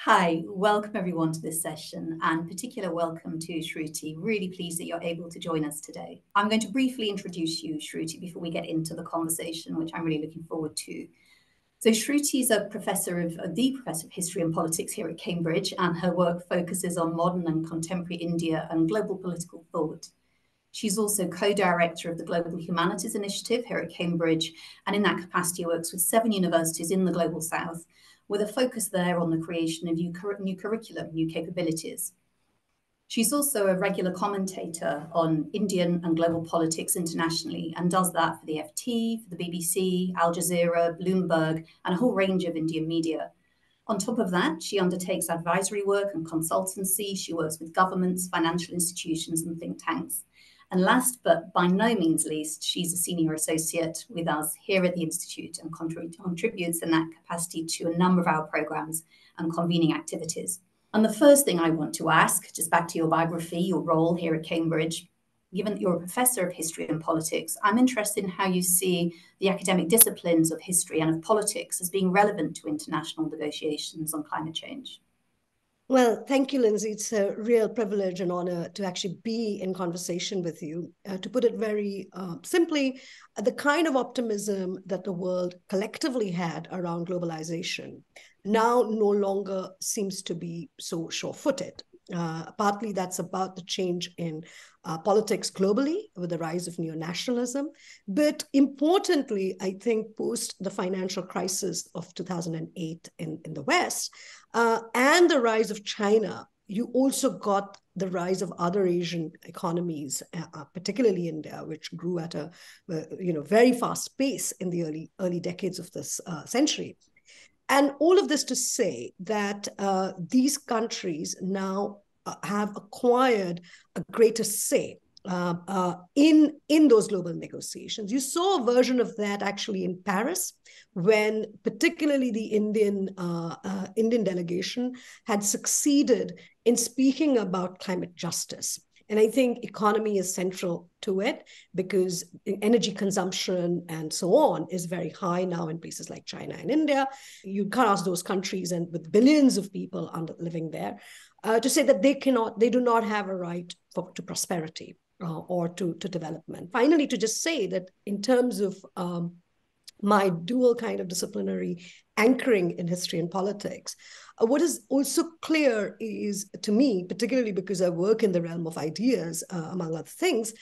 Hi, welcome everyone to this session and particular welcome to Shruti. Really pleased that you're able to join us today. I'm going to briefly introduce you, Shruti, before we get into the conversation, which I'm really looking forward to. So Shruti is a professor of, uh, the professor of history and politics here at Cambridge, and her work focuses on modern and contemporary India and global political thought. She's also co-director of the Global Humanities Initiative here at Cambridge, and in that capacity works with seven universities in the Global South, with a focus there on the creation of new, new curriculum, new capabilities. She's also a regular commentator on Indian and global politics internationally and does that for the FT, for the BBC, Al Jazeera, Bloomberg, and a whole range of Indian media. On top of that, she undertakes advisory work and consultancy. She works with governments, financial institutions, and think tanks. And last but by no means least, she's a senior associate with us here at the Institute and contributes in that capacity to a number of our programs and convening activities. And the first thing I want to ask, just back to your biography, your role here at Cambridge, given that you're a professor of history and politics, I'm interested in how you see the academic disciplines of history and of politics as being relevant to international negotiations on climate change. Well, thank you, Lindsay. It's a real privilege and honor to actually be in conversation with you. Uh, to put it very uh, simply, the kind of optimism that the world collectively had around globalization now no longer seems to be so sure footed. Uh, partly that's about the change in uh, politics globally with the rise of neo-nationalism. But importantly, I think post the financial crisis of 2008 in, in the West uh, and the rise of China, you also got the rise of other Asian economies, uh, uh particularly India, which grew at a you know very fast pace in the early early decades of this century. And all of this to say that these countries now uh, have acquired a greater say uh, uh, in in those global negotiations. You saw a version of that actually in Paris, when particularly the Indian uh, uh, Indian delegation had succeeded in speaking about climate justice. And I think economy is central to it because energy consumption and so on is very high now in places like China and India. You can't ask those countries and with billions of people under, living there uh, to say that they cannot, they do not have a right for, to prosperity uh, or to, to development. Finally, to just say that in terms of um, my dual kind of disciplinary anchoring in history and politics, uh, what is also clear is to me, particularly because I work in the realm of ideas, uh, among other things,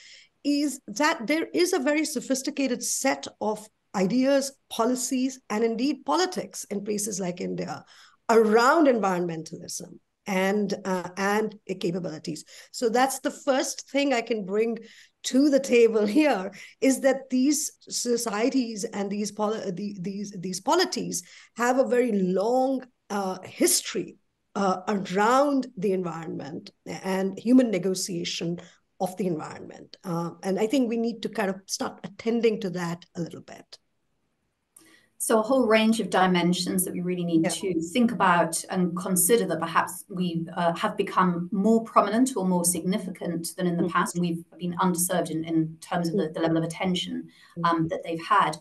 is that there is a very sophisticated set of ideas, policies, and indeed politics in places like India around environmentalism, and uh, and capabilities. So that's the first thing i can bring to the table here is that these societies and these poli- these these polities have a very long uh, history uh, around the environment and human negotiation of the environment. Uh, and i think we need to kind of start attending to that a little bit so a whole range of dimensions that we really need yeah. to think about and consider that perhaps we uh, have become more prominent or more significant than in the mm-hmm. past. We've been underserved in, in terms of the, the level of attention mm-hmm. um, that they've had.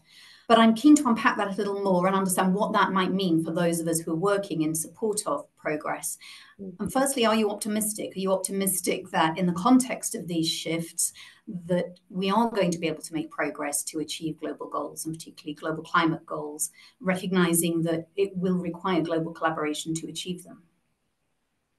But I'm keen to unpack that a little more and understand what that might mean for those of us who are working in support of progress. Mm-hmm. And firstly, are you optimistic? Are you optimistic that in the context of these shifts, that we are going to be able to make progress to achieve global goals and particularly global climate goals, recognizing that it will require global collaboration to achieve them?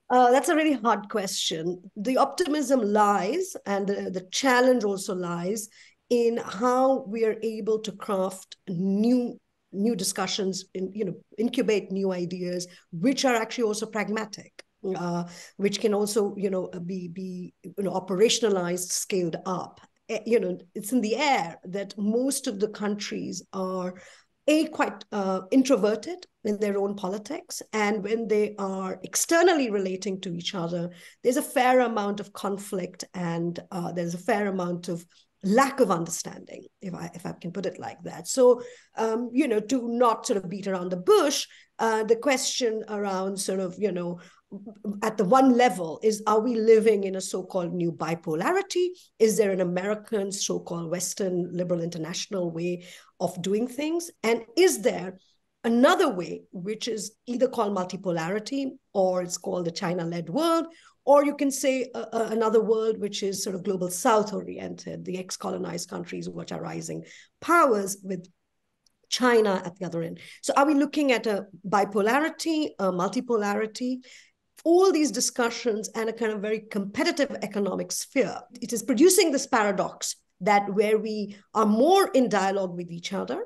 Uh, that's a really hard question. The optimism lies, and the, the challenge also lies in how we are able to craft new new discussions, in, you know, incubate new ideas, which are actually also pragmatic uh, which can also, you know, be be you know operationalized, scaled up. Eh, you know, it's in the air that most of the countries are a quite uh, introverted in their own politics and when they are externally relating to each other there's a fair amount of conflict and uh, there's a fair amount of lack of understanding if i if i can put it like that so um, you know to not sort of beat around the bush uh, the question around sort of you know at the one level is are we living in a so-called new bipolarity is there an american so-called western liberal international way of doing things and is there another way, which is either called multipolarity or it's called the China led world, or you can say uh, uh, another world which is sort of global south oriented, the ex colonized countries which are rising powers with China at the other end. So, are we looking at a bipolarity, a multipolarity? All these discussions and a kind of very competitive economic sphere. It is producing this paradox that where we are more in dialogue with each other,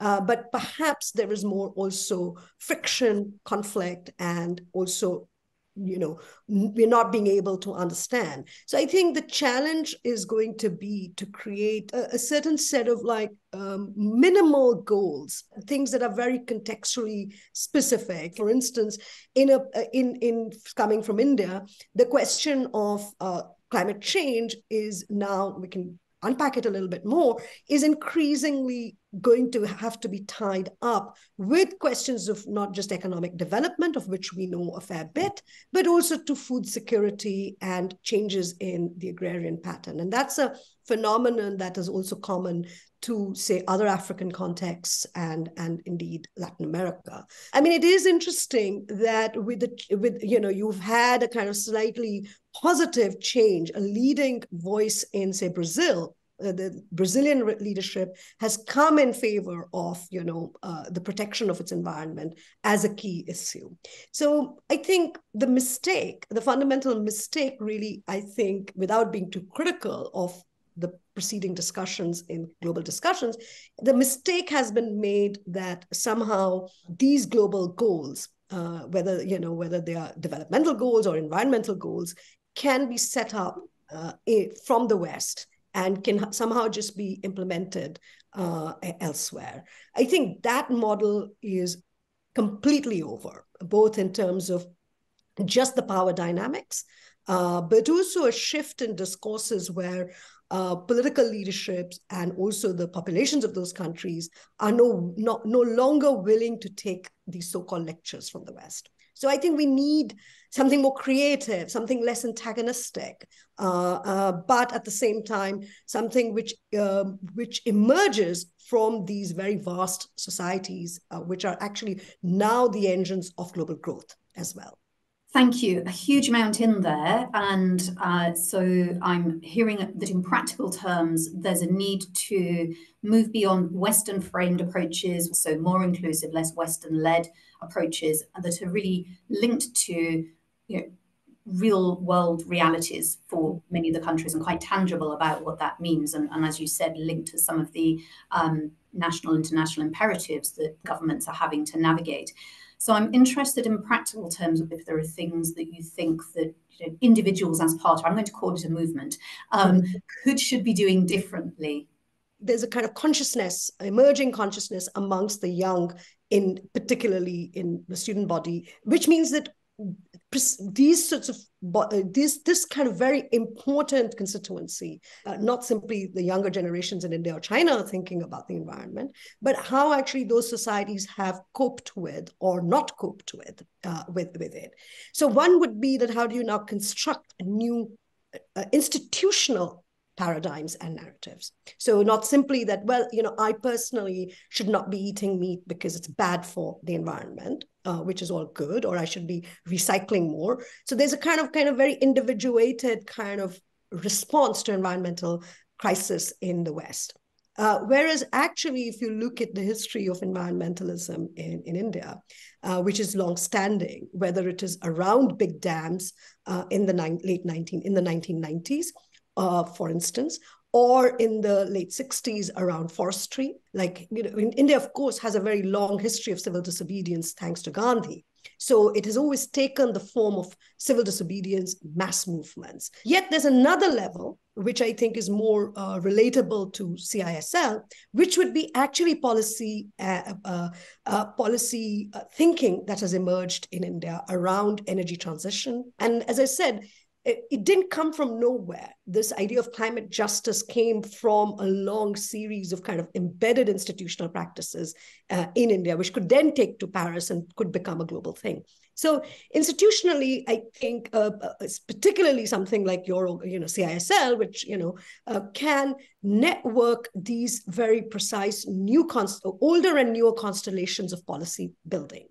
uh, but perhaps there is more also friction, conflict, and also you know we're not being able to understand. So i think the challenge is going to be to create a, a certain set of like um, minimal goals things that are very contextually specific. For instance in a in in coming from india the question of uh, climate change is now we can unpack it a little bit more, is increasingly going to have to be tied up with questions of not just economic development, of which we know a fair bit, but also to food security and changes in the agrarian pattern. And that's a phenomenon that is also common to say other African contexts and and indeed Latin America. I mean, it is interesting that with the with you know you've had a kind of slightly positive change, a leading voice in say Brazil. Uh, the Brazilian leadership has come in favor of, you know, uh, the protection of its environment as a key issue. So I think the mistake, the fundamental mistake, really, I think, without being too critical of the preceding discussions in global discussions, the mistake has been made that somehow these global goals, uh, whether you know whether they are developmental goals or environmental goals, can be set up uh, from the West and can somehow just be implemented uh, elsewhere. I think that model is completely over, both in terms of just the power dynamics, uh, but also a shift in discourses where uh, political leaderships and also the populations of those countries are no, not, no longer willing to take these so-called lectures from the West. So I think we need something more creative, something less antagonistic, uh, uh, but at the same time, something which um, which emerges from these very vast societies, uh, which are actually now the engines of global growth as well. Thank you. A huge amount in there. And uh, so I'm hearing that in practical terms, there's a need to move beyond Western framed approaches, so more inclusive, less Western led approaches that are really linked to you know, real world realities for many of the countries and quite tangible about what that means. And, and as you said, linked to some of the um, national, international imperatives that governments are having to navigate. So I'm interested in practical terms of if there are things that you think that you know, individuals as part of, I'm going to call it a movement, um, could, should be doing differently. There's a kind of consciousness, emerging consciousness amongst the young, in particularly in the student body, which means that these sorts of uh, this this kind of very important constituency, uh, not simply the younger generations in India or China thinking about the environment, but how actually those societies have coped with or not coped with uh, with with it. So one would be that how do you now construct new uh, institutional paradigms and narratives. So not simply that, well, you know, I personally should not be eating meat because it's bad for the environment, uh, which is all good, or I should be recycling more. So there's a kind of kind of very individuated kind of response to environmental crisis in the West. Uh, whereas actually, if you look at the history of environmentalism in, in India, uh, which is long-standing, whether it is around big dams uh, in the late 19 in the 1990s, uh, for instance, or in the late 60s around forestry. Like, you know, India, of course, has a very long history of civil disobedience thanks to Gandhi. So it has always taken the form of civil disobedience, mass movements. Yet there's another level, which I think is more uh, relatable to CISL, which would be actually policy uh, uh, uh policy uh, thinking that has emerged in India around energy transition. And as I said, it, it didn't come from nowhere. This idea of climate justice came from a long series of kind of embedded institutional practices uh, in India, which could then take to Paris and could become a global thing. So institutionally, I think uh, uh particularly something like your, you know, CISL, which you know uh, can network these very precise new, const- older and newer constellations of policy building.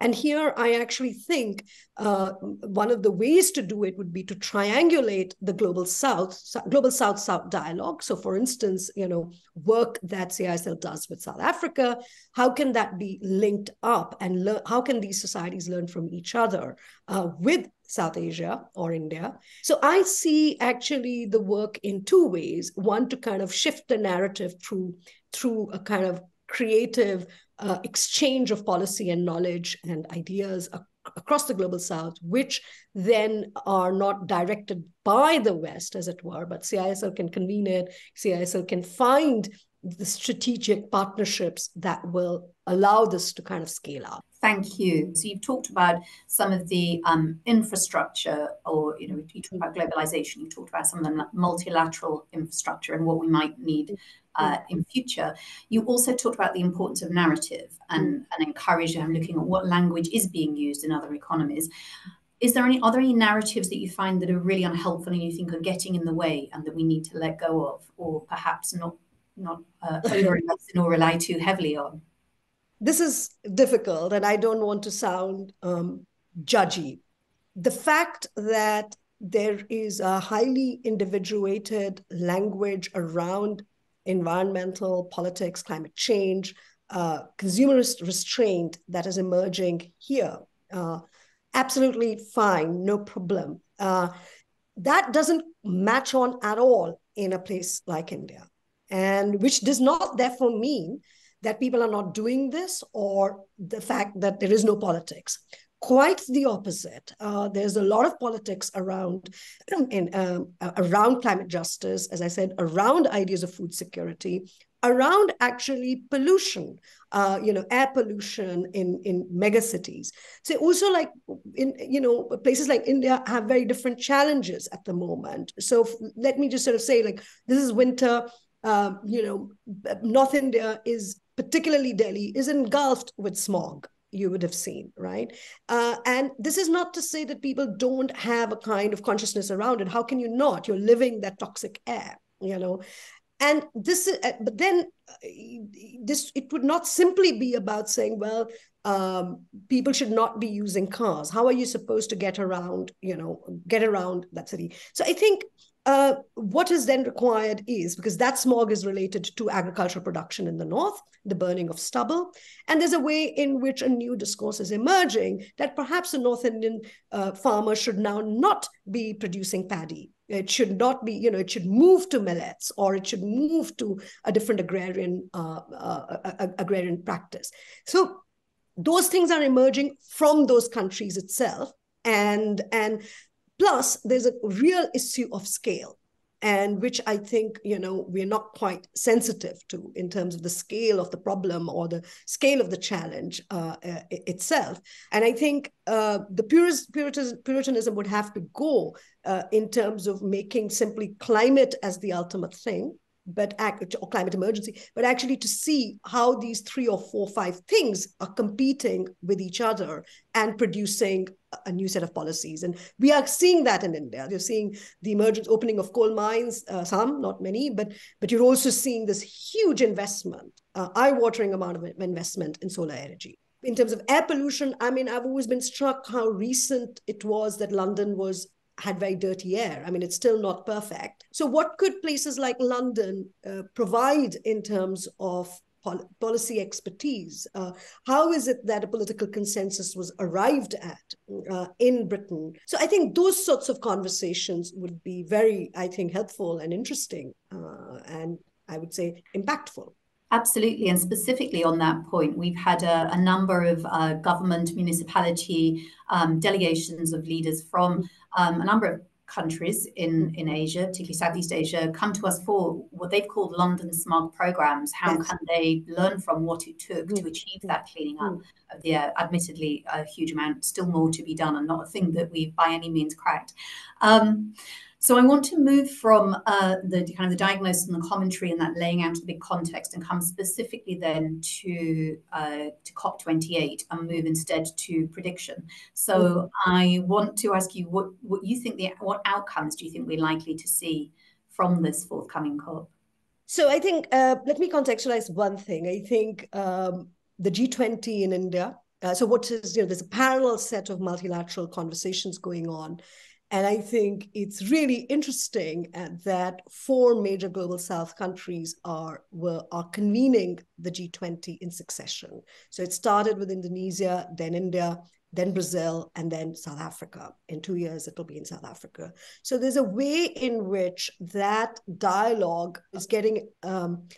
And here I actually think uh, one of the ways to do it would be to triangulate the global South, global South-South dialogue. So for instance, you know, work that CISL does with South Africa, how can that be linked up and le- how can these societies learn from each other uh, with South Asia or India. So I see actually the work in two ways. One to kind of shift the narrative through through a kind of creative uh, exchange of policy and knowledge and ideas ac- across the global south, which then are not directed by the West, as it were, but CISL can convene it, CISL can find the strategic partnerships that will allow this to kind of scale up. Thank you. So you've talked about some of the um, infrastructure, or you know, you talked about globalization. You talked about some of the multilateral infrastructure and what we might need uh, in future. You also talked about the importance of narrative and, and encouraged um, looking at what language is being used in other economies. Is there any are there any narratives that you find that are really unhelpful and you think are getting in the way and that we need to let go of, or perhaps not not uh, in or rely too heavily on? This is difficult, and I don't want to sound um, judgy. The fact that there is a highly individuated language around environmental politics, climate change, uh, consumerist restraint that is emerging here. Uh, absolutely fine, no problem. Uh, that doesn't match on at all in a place like India, and which does not therefore mean that people are not doing this or the fact that there is no politics quite the opposite. Uh, there's a lot of politics around in um, around climate justice, as I said, around ideas of food security, around actually pollution, uh, you know, air pollution in in megacities. So also like in you know places like India have very different challenges at the moment. So let me just sort of say like this is winter. Um, you know, North India is particularly Delhi is engulfed with smog you would have seen, right? Uh, and this is not to say that people don't have a kind of consciousness around it. How can you not? You're living that toxic air, you know. And this, uh, but then uh, this, it would not simply be about saying, well, um, people should not be using cars. How are you supposed to get around, you know, get around that city? So I think uh, what is then required is because that smog is related to agricultural production in the north, the burning of stubble, and there's a way in which a new discourse is emerging that perhaps a North Indian uh, farmer should now not be producing paddy. It should not be, you know, it should move to millets or it should move to a different agrarian uh, uh agrarian practice. So those things are emerging from those countries itself and and Plus, there's a real issue of scale, and which I think you know we're not quite sensitive to in terms of the scale of the problem or the scale of the challenge uh, uh, itself. And I think uh, the purist, Puritanism would have to go uh, in terms of making simply climate as the ultimate thing but act, or climate emergency, but actually to see how these three or four, five things are competing with each other and producing a new set of policies. And we are seeing that in India. You're seeing the emergence, opening of coal mines, uh, some, not many, but but you're also seeing this huge investment, uh, eye-watering amount of investment in solar energy. In terms of air pollution, I mean, I've always been struck how recent it was that London was had very dirty air. I mean, it's still not perfect. So, what could places like London uh, provide in terms of pol- policy expertise? Uh, how is it that a political consensus was arrived at uh, in Britain? So, I think those sorts of conversations would be very, I think, helpful and interesting, uh, and I would say impactful. Absolutely. And specifically on that point, we've had a, a number of uh, government, municipality um, delegations of leaders from um, a number of countries in, in Asia, particularly Southeast Asia, come to us for what they've called London Smog programs. How yes. can they learn from what it took mm. to achieve that cleaning up mm. of the air? Admittedly, a huge amount, still more to be done, and not a thing that we've by any means cracked. Um, So I want to move from uh, the kind of the diagnosis and the commentary and that laying out of the big context and come specifically then to uh, to COP28 and move instead to prediction. So mm-hmm. I want to ask you what what you think the what outcomes do you think we're likely to see from this forthcoming COP? So I think uh, let me contextualize one thing. I think um, the G20 in India. Uh, so what is you know there's a parallel set of multilateral conversations going on and I think it's really interesting uh, that four major global south countries are, were, are convening the G20 in succession. So it started with Indonesia, then India, then Brazil, and then South Africa. In two years, it'll be in South Africa. So there's a way in which that dialogue is getting um,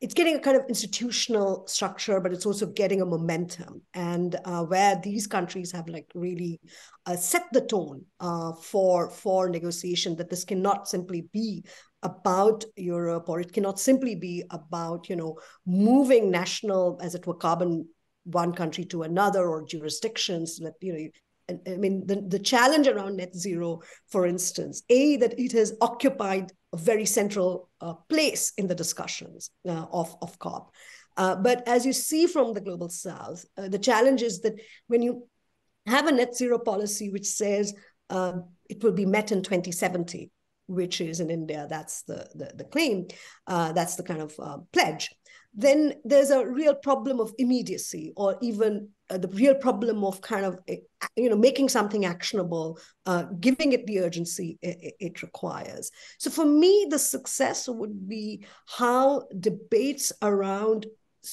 it's getting a kind of institutional structure, but it's also getting a momentum. And uh, where these countries have like really uh, set the tone uh, for for negotiation, that this cannot simply be about Europe, or it cannot simply be about you know moving national, as it were, carbon one country to another or jurisdictions that you know I mean, the, the challenge around net zero, for instance, A, that it has occupied a very central uh, place in the discussions uh, of, of COP. Uh, but as you see from the global south, uh, the challenge is that when you have a net zero policy which says um, it will be met in 2070, which is in India, that's the, the, the claim, uh, that's the kind of uh, pledge then there's a real problem of immediacy or even uh, the real problem of kind of eh, you know making something actionable uh, giving it the urgency it, it, requires. So for me the success would be how debates around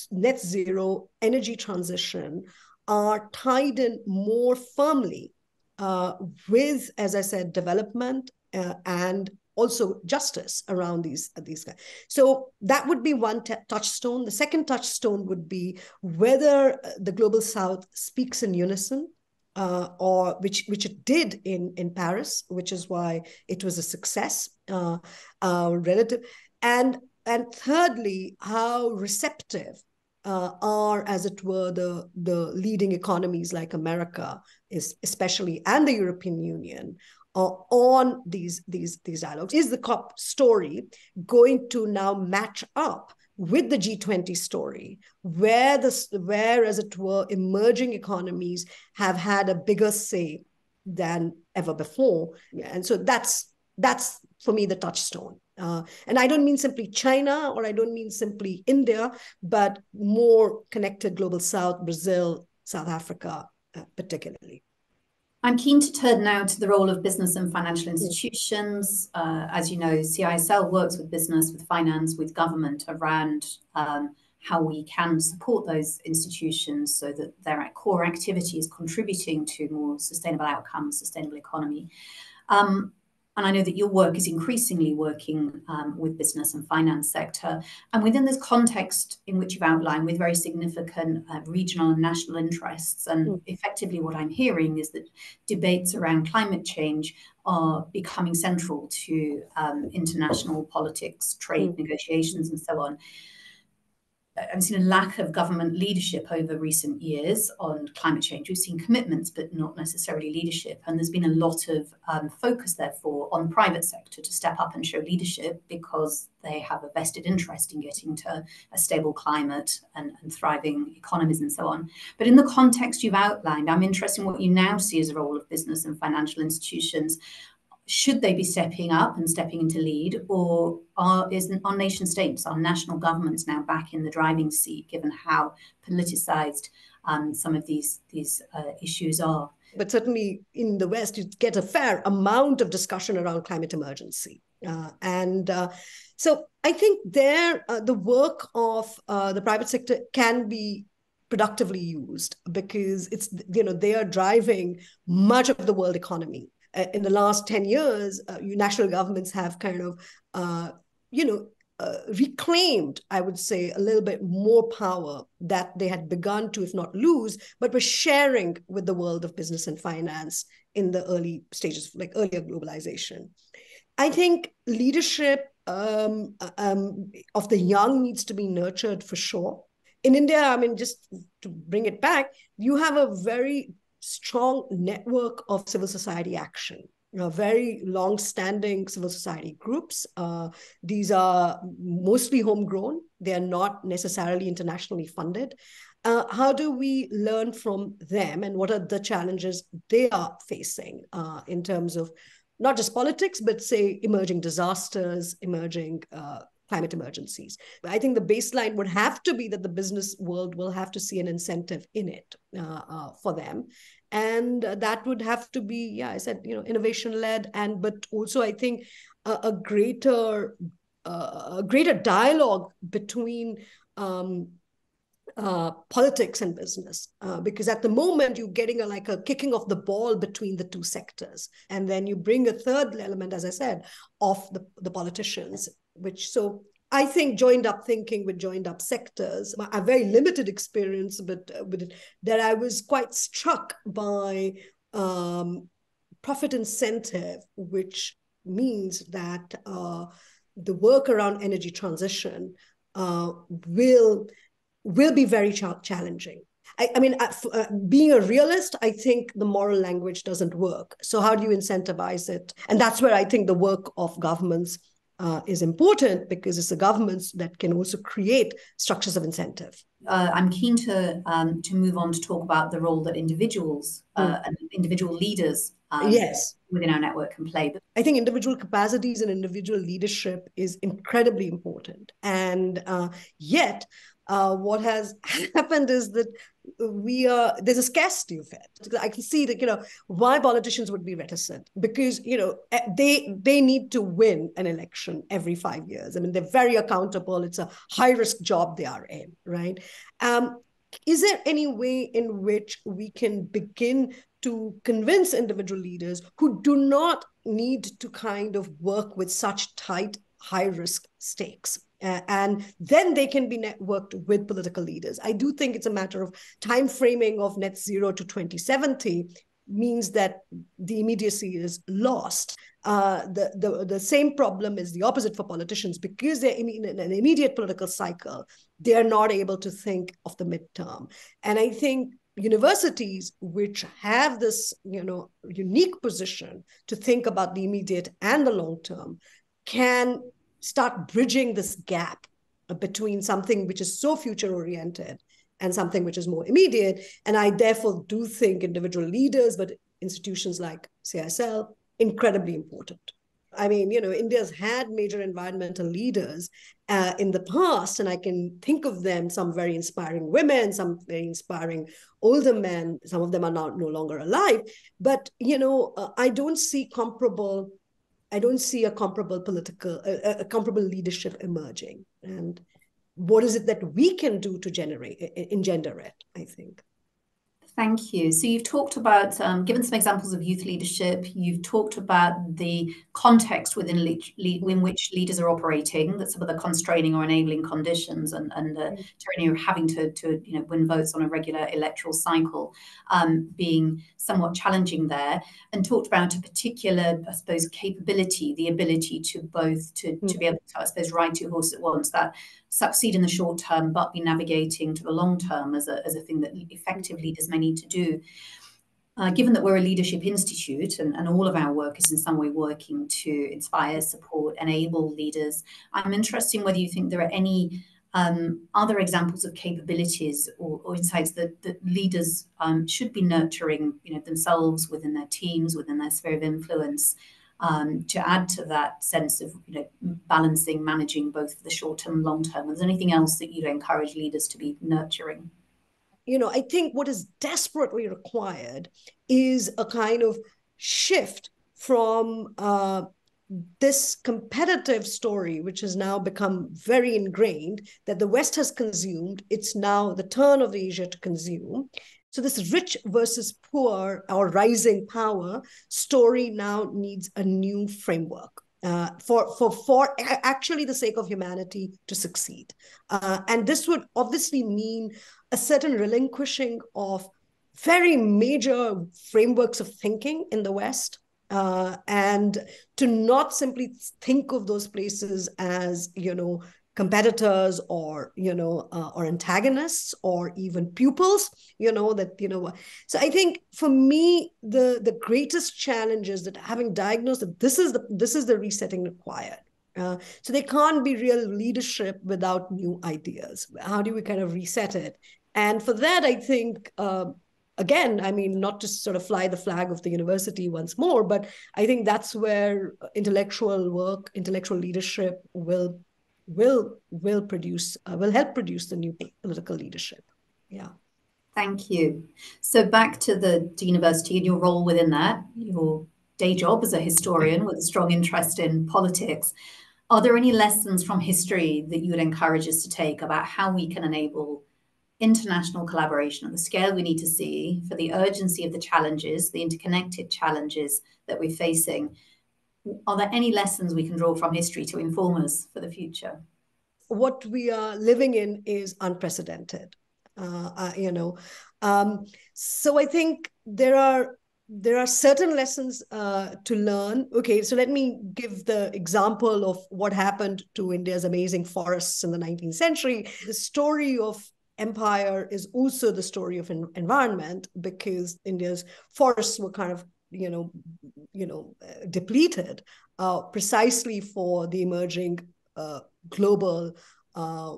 net zero energy transition are tied in more firmly uh, with as i said development uh, and also justice around these these guys. So that would be one t- touchstone. The second touchstone would be whether the global South speaks in unison. Uh, or which which it did in in Paris, which is why it was a success uh, uh, relative, and and thirdly, how receptive uh, are, as it were, the, the leading economies like America, is especially, and the European Union, uh, on these these these dialogues is the cop story going to now match up with the G20 story, where the where, as it were, emerging economies have had a bigger say than ever before, and so that's that's for me the touchstone. Uh, and I don't mean simply China or I don't mean simply India, but more connected global South, Brazil, South Africa, uh, particularly. I'm keen to turn now to the role of business and financial institutions. Uh, as you know, CISL works with business, with finance, with government around um, how we can support those institutions so that their core activity is contributing to more sustainable outcomes, sustainable economy. Um, and I know that your work is increasingly working um, with business and finance sector. And within this context in which you've outlined with very significant uh, regional and national interests, and mm. effectively what I'm hearing is that debates around climate change are becoming central to um, international politics, trade mm. negotiations, and so on. I've seen a lack of government leadership over recent years on climate change. We've seen commitments, but not necessarily leadership. And there's been a lot of um, focus, therefore, on the private sector to step up and show leadership because they have a vested interest in getting to a stable climate and, and thriving economies and so on. But in the context you've outlined, I'm interested in what you now see as a role of business and financial institutions should they be stepping up and stepping into lead, or are is our nation states, our national governments now back in the driving seat, given how politicized um, some of these these uh, issues are? But certainly in the West, you get a fair amount of discussion around climate emergency, uh, and uh, so I think there uh, the work of uh, the private sector can be productively used because it's you know they are driving much of the world economy in the last 10 years, uh, national governments have kind of, uh, you know, uh, reclaimed, I would say, a little bit more power that they had begun to, if not lose, but were sharing with the world of business and finance in the early stages, like earlier globalization. I think leadership um, uh, um, of the young needs to be nurtured for sure. In India, I mean, just to bring it back, you have a very strong network of civil society action. know, very long-standing civil society groups. Uh, these are mostly homegrown. They are not necessarily internationally funded. Uh, how do we learn from them and what are the challenges they are facing uh, in terms of not just politics, but say emerging disasters, emerging uh, climate emergencies. I think the baseline would have to be that the business world will have to see an incentive in it uh, uh, for them. And that would have to be, yeah, I said, you know, innovation led, and but also I think a, a greater, uh, a greater dialogue between um, uh, politics and business uh, because at the moment you're getting a, like a kicking of the ball between the two sectors. And then you bring a third element as i said of the, the politicians which so I think joined up thinking with joined up sectors, a very limited experience, but uh, with it, that I was quite struck by um, profit incentive, which means that uh, the work around energy transition uh, will will be very ch- challenging. I, I mean, uh, uh, being a realist, I think the moral language doesn't work. So how do you incentivize it? And that's where I think the work of governments uh, is important because it's the governments that can also create structures of incentive. Uh, I'm keen to um, to move on to talk about the role that individuals uh, mm. and individual leaders um, yes within our network can play. I think individual capacities and individual leadership is incredibly important, and uh, yet uh, what has happened is that we are there's a scarcity of it. I can see that you know why politicians would be reticent. Because you know eh, they they need to win an election every five years. I mean they're very accountable. It's a high risk job they are in right? Um, is there any way in which we can begin to convince individual leaders who do not need to kind of work with such tight high risk stakes and then they can be networked with political leaders. I do think it's a matter of time framing of net zero to 2070 means that the immediacy is lost. Uh, the, the, the same problem is the opposite for politicians because they're in an immediate political cycle. They are not able to think of the midterm. And I think universities which have this you know unique position to think about the immediate and the long term can start bridging this gap between something which is so future oriented and something which is more immediate. And I therefore do think individual leaders, but institutions like CISL, incredibly important. I mean, you know, India's had major environmental leaders uh, in the past, and I can think of them, some very inspiring women, some very inspiring older men. Some of them are now no longer alive. But, you know, uh, I don't see comparable I don't see a comparable political, a, a, comparable leadership emerging. And what is it that we can do to generate, engender it? I think. Thank you. So you've talked about, um, given some examples of youth leadership. You've talked about the context within le- in which leaders are operating, that some of the constraining or enabling conditions, and and uh, tyranny of having to to you know win votes on a regular electoral cycle, um, being somewhat challenging there. And talked about a particular, I suppose, capability, the ability to both to mm. to be able to, I suppose, ride two horses at once. That succeed in the short term, but be navigating to the long term as a, as a thing that effective leaders may need to do. Uh, given that we're a leadership institute and, and all of our work is in some way working to inspire, support, enable leaders, I'm interested in whether you think there are any um, other examples of capabilities or, or insights that, that leaders um, should be nurturing you know, themselves within their teams, within their sphere of influence, um, to add to that sense of you know balancing, managing both the short term and long term. Is there anything else that you'd encourage leaders to be nurturing? You know, I think what is desperately required is a kind of shift from uh, this competitive story, which has now become very ingrained, that the West has consumed. It's now the turn of Asia to consume. So this rich versus poor or rising power story now needs a new framework. Uh, for for for actually the sake of humanity to succeed, uh, and this would obviously mean a certain relinquishing of very major frameworks of thinking in the West, uh, and to not simply think of those places as you know competitors or you know uh, or antagonists or even pupils you know that you know so i think for me the the greatest challenge is that having diagnosed that this is the this is the resetting required uh, so there can't be real leadership without new ideas. How do we kind of reset it? And for that i think uh, again i mean not to sort of fly the flag of the university once more but i think that's where intellectual work intellectual leadership will will will produce uh, will help produce the new political leadership. Yeah. Thank you. So back to the university and your role within that your day job as a historian with a strong interest in politics. Are there any lessons from history that you would encourage us to take about how we can enable international collaboration at the scale we need to see for the urgency of the challenges the interconnected challenges that we're facing are there any lessons we can draw from history to inform us for the future? What we are living in is unprecedented. Uh, uh, you know, um, so I think there are there are certain lessons uh, to learn. Okay, so let me give the example of what happened to India's amazing forests in the 19th century. The story of empire is also the story of environment because India's forests were kind of you know, you know, uh, depleted uh, precisely for the emerging uh, global uh,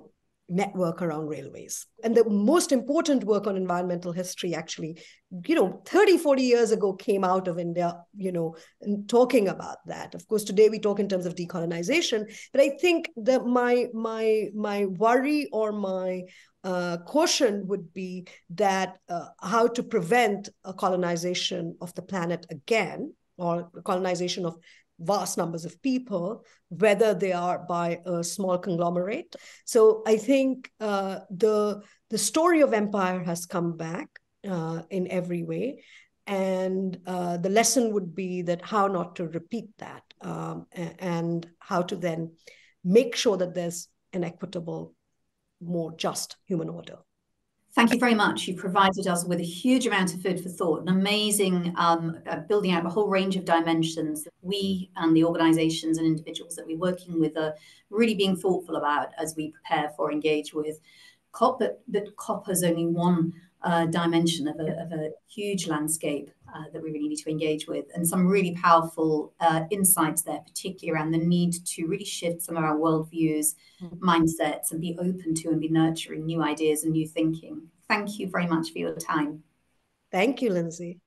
network around railways. And the most important work on environmental history actually, you know, 30, 40 years ago came out of India, you know, talking about that. Of course, today we talk in terms of decolonization, but I think that my my my worry or my uh, caution would be that uh, how to prevent a colonization of the planet again or colonization of vast numbers of people, whether they are by a small conglomerate. So I think uh, the the story of empire has come back uh, in every way, and uh, the lesson would be that how not to repeat that, um, and how to then make sure that there's an equitable, more just human order. Thank you very much. You've provided us with a huge amount of food for thought, an amazing um, uh, building out a whole range of dimensions. that We and the organizations and individuals that we're working with are really being thoughtful about as we prepare for engage with COP, but, but COP has only one uh, dimension of a, of a, huge landscape uh, that we really need to engage with, and some really powerful uh, insights there, particularly around the need to really shift some of our worldviews, mm-hmm. mindsets, and be open to and be nurturing new ideas and new thinking. Thank you very much for your time. Thank you, Lindsay.